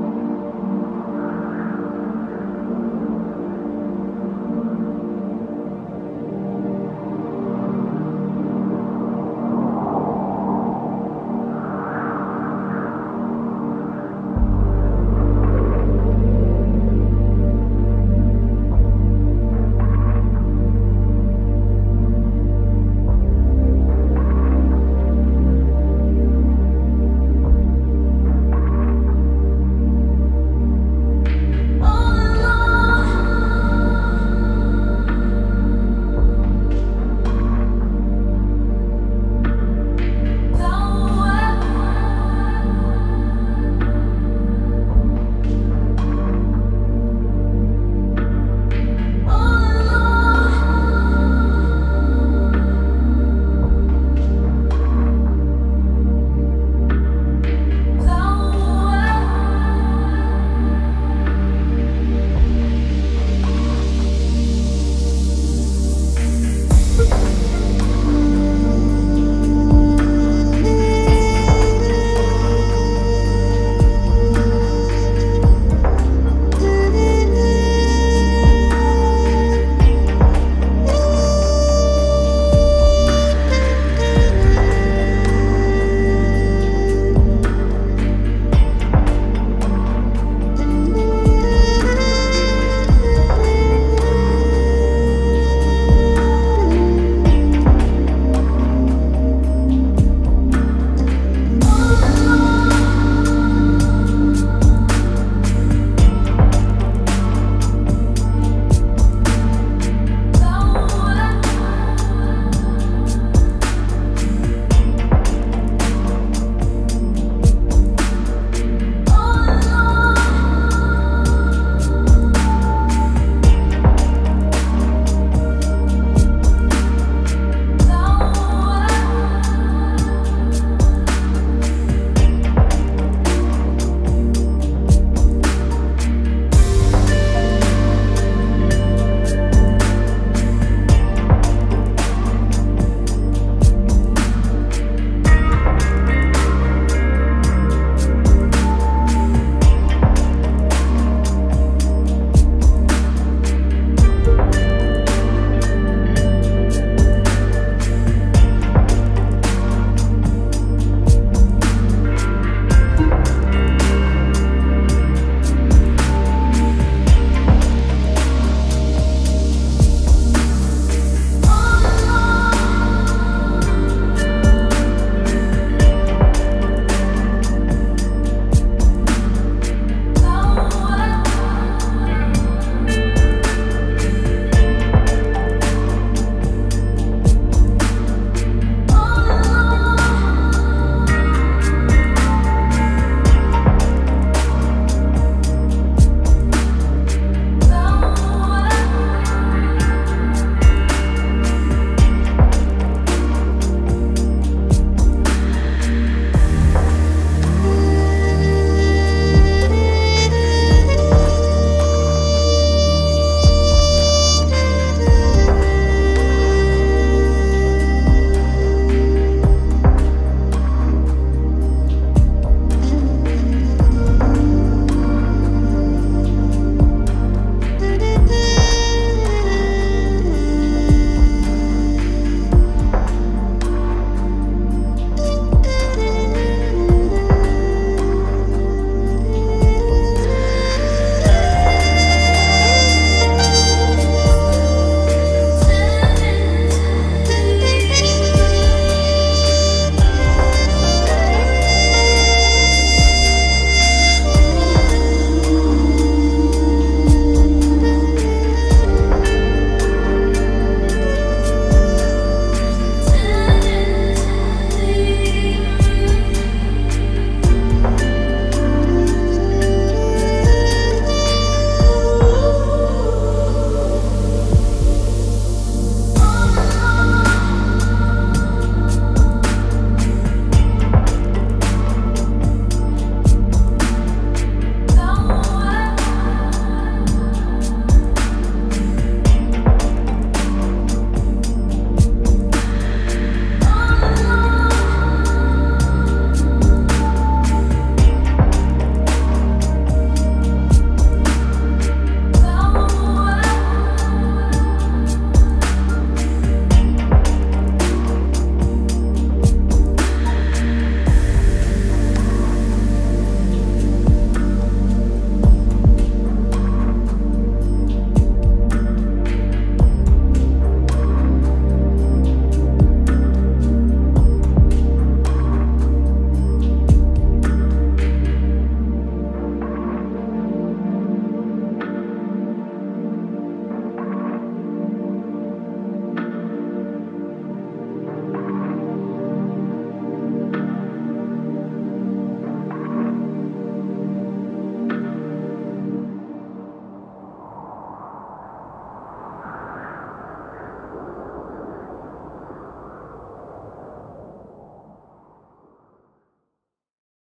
うん。